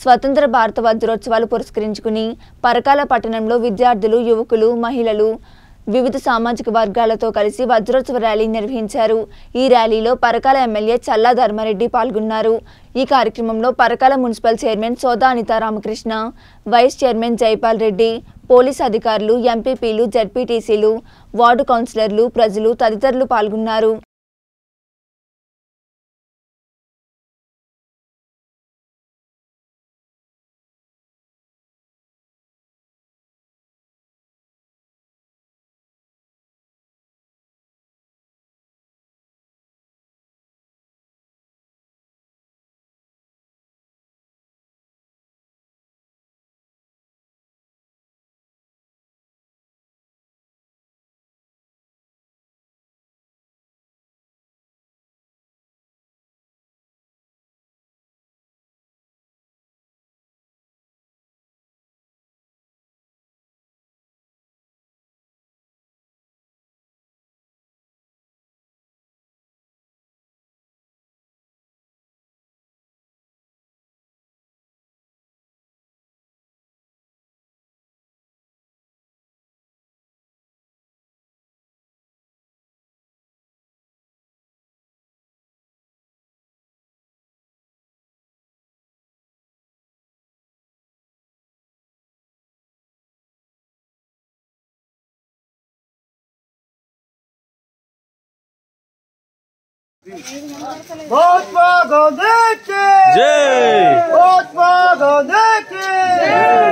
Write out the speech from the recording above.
స్వతంత్ర భారత వజ్రోత్సవాలు పురస్కరించుకుని పరకాల పట్టణంలో విద్యార్థులు యువకులు మహిళలు వివిధ సామాజిక వర్గాలతో కలిసి వజ్రోత్సవ ర్యాలీ నిర్వహించారు. ఈ ర్యాలీలో పరకాల ఎమ్మెల్యే చల్లా ధర్మారెడ్డి పాల్గొన్నారు. ఈ కార్యక్రమంలో Parakala municipal chairman Soda Anitha Ramakrishna vice chairman Jaipal Reddy police అధికారులు ఎంపీపీలు జడ్పీటీసీలు వార్డు కౌన్సిలర్లు ప్రజలు తదితరులు పాల్గొన్నారు. महात्मा गांधी की जय महात्मा गांधी की